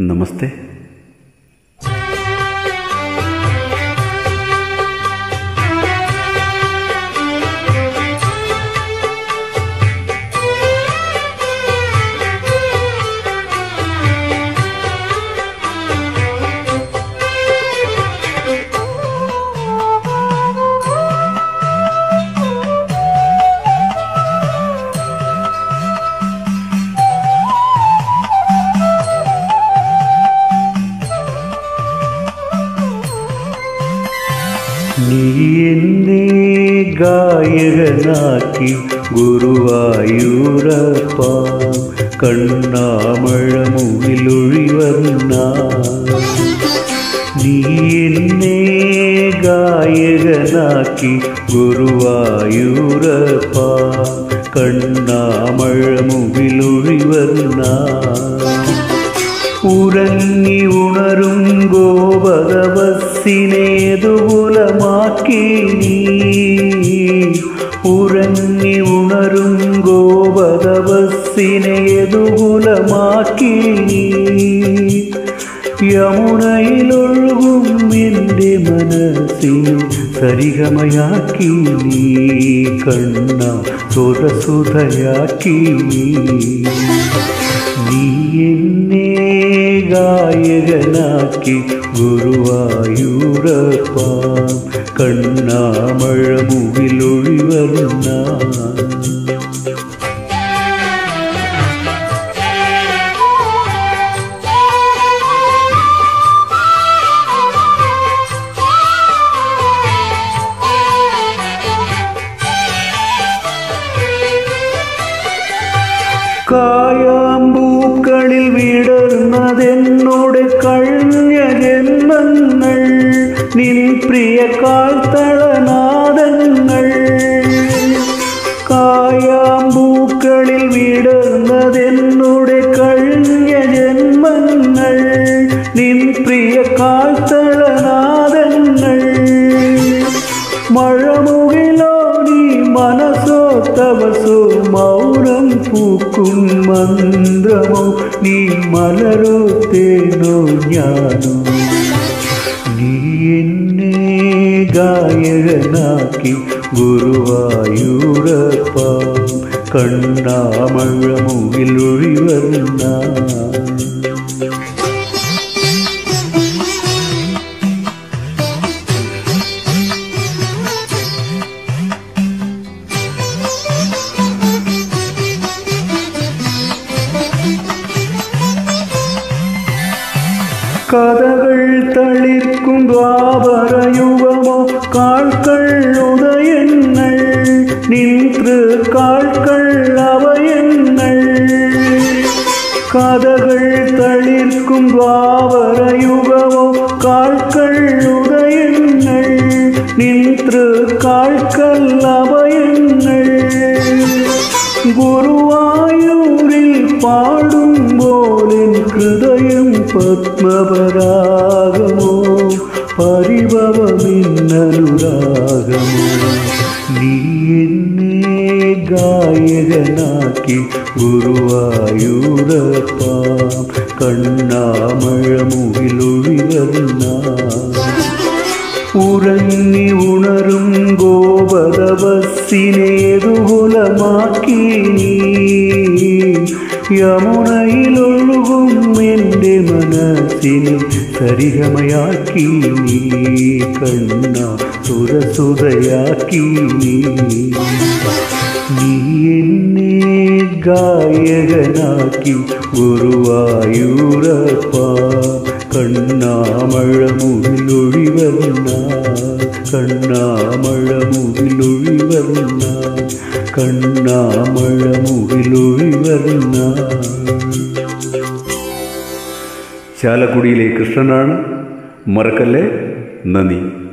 नमस्ते। നീ എന്നെ ഗായകനാക്കി ഗുരുവായൂരപ്പ കണ്ണാമഴ മുകിലൊഴിവർണ്ണ നീ എന്നെ ഗായകനാക്കി ഗുരുവായൂരപ്പ കണ്ണാമഴ മുകിലൊഴിവർണ്ണ ഉറങ്ങി ഉണരും ഗോപതപസ്സിനേതുകുലമാക്കി നീ. ഉറങ്ങി ഉണരും ഗോപതപസ്സിനേതുകുലമാക്കി നീ. യമുനയിലൊഴുകും എന്റെ മനസ്സിനും സരിഗമയാക്കി നീ. കണ്ണ സുരസുധയാക്കി നീ എന്നെ ഗായകനാക്കി ഗുരുവായൂരപ്പ കണ്ണാമഴ മുകിലൊഴിവർണ്ണ കായാമ്പൂക്കളിൽ വിടർന്നതെന്നോട് നിൻ പ്രിയ കാൽത്തളനാദങ്ങൾ കായാമ്പൂക്കളിൽ വിടർന്നതെന്നോട് കഴിഞ്ഞ ജന്മങ്ങൾ നിൻ പ്രിയ കാൽത്തളനാദങ്ങൾ മഴമുകിലോ നീ മനസ്സോ തപസോ മൗനം പൂക്കും മന്ത്രമോ നീ മലരോ തേനോ ഞാനോ. എന്നെ ഗായകനാക്കി ഗുരുവായൂരപ്പ. കണ്ണാമഴ മുകിലൊഴിവർണ കഥകൾ நின்று கால்கள் அவயங்கள். கதகள் தளிர்க்கும் துவாவரயுகவோ கால்கள் உதயங்கள். நின்று கால்கள் அவயங்கள். குருவாயூரில் பாடும் போலின் ஹிருதயம் பத்மபரா ഗായകനാക്കി ഗുരുവായൂരപ്പ. കണ്ണാമഴ മുകിലൊഴിവർണ ഉറങ്ങി ഉണരും ഗോപതപസ്സിനേതുകുലമാക്കി നീ. യമുനയിലൊഴുകും എന്റെ മനസ്സിനെ சரிகமையாக்கி நீ கண்ணா சுத சுதையாக்கி நீ என்னே காயகனாக்கி உருவாயூரப்பா கண்ணாமழமுகில் ஒழிவருந்தா கண்ணாமழமுகில் ஒழிவருந்தா கண்ணாமழமுகில் ஒழிவருந்தா ചാലക്കുടിയിലെ കൃഷ്ണനാണ്. മറക്കല്ലേ? നന്ദി.